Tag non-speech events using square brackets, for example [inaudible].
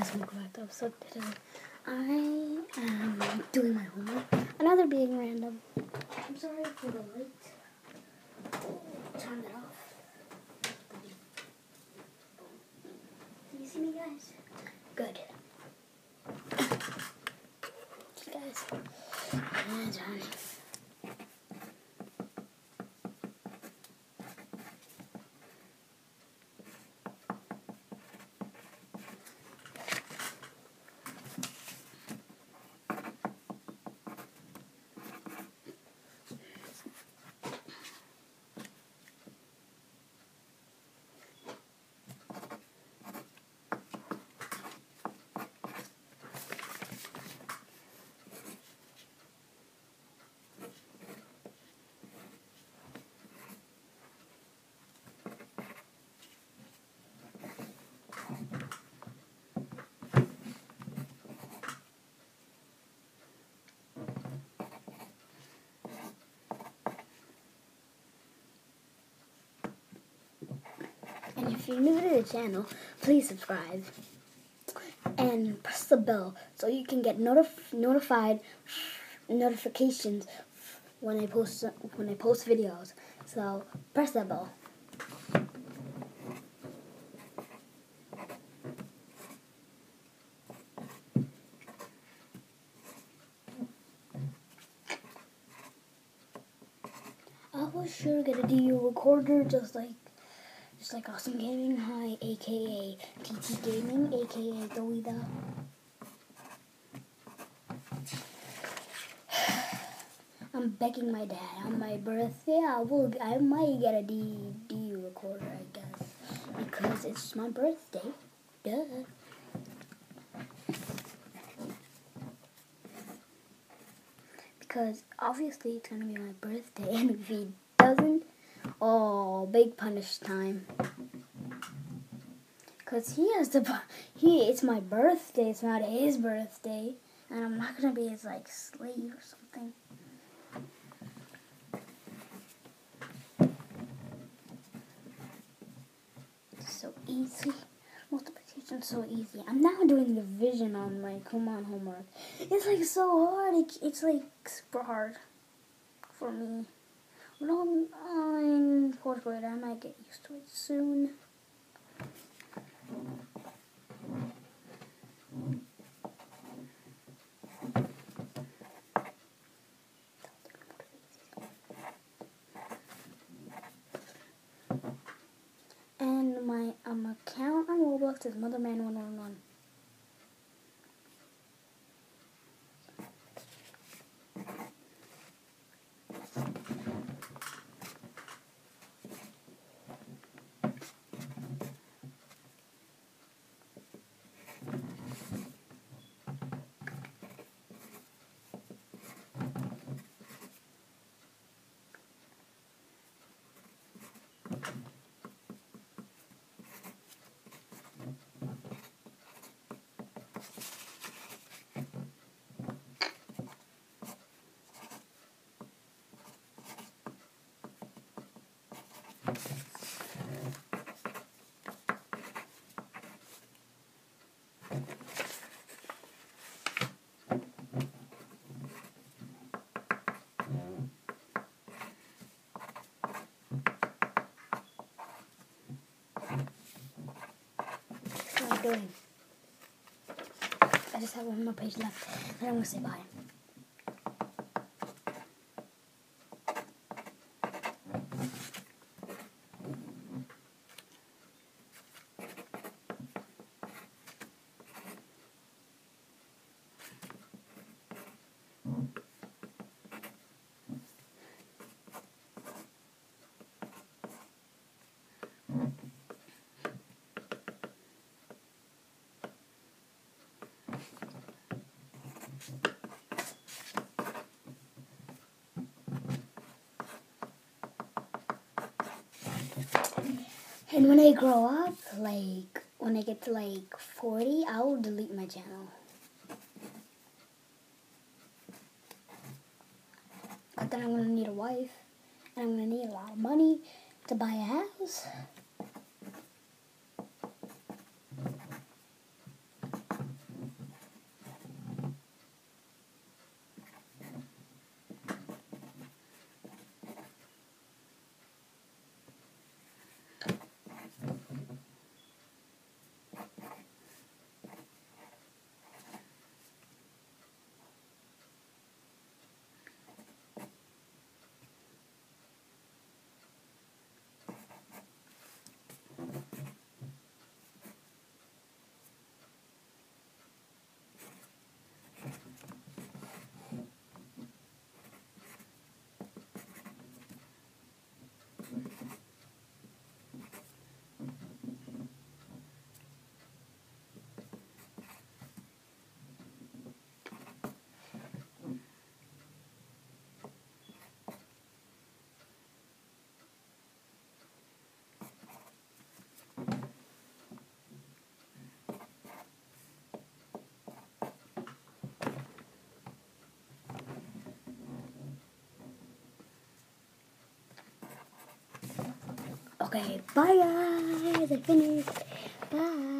guys, welcome back to episode today. I am doing my homework. Another being random. I'm sorry for the light. Turn it off. Can you see me, guys? Good. [coughs] Okay, guys. And And if you're new to the channel, please subscribe and press the bell so you can get notif- notified notifications when I post when I post videos. So press that bell. I was sure to do a recorder just like just like Awesome Gaming High, aka TT Gaming, aka Doida. [sighs] I'm begging my dad on my birthday. I will. I might get a a D D recorder, I guess, because it's my birthday. Duh. Because obviously it's gonna be my birthday, [laughs] and if he doesn't, oh, big punish time. Cause he has to. He. It's my birthday. It's not his birthday, and I'm not gonna be his like slave or something. so easy. Multiplication so easy. I'm now doing division on my Kumon homework. It's like so hard. It, it's like super hard for me. When I'm in fourth grade, I might get used to it soon. And my um, account on Roblox is Motherman111. Doing? I just have one more page left. Then I'm gonna say bye. And when I grow up, like when I get to like 40, I will delete my channel. But then I'm gonna need a wife, and I'm gonna need a lot of money to buy a house. Okay, bye guys. I finished. Bye.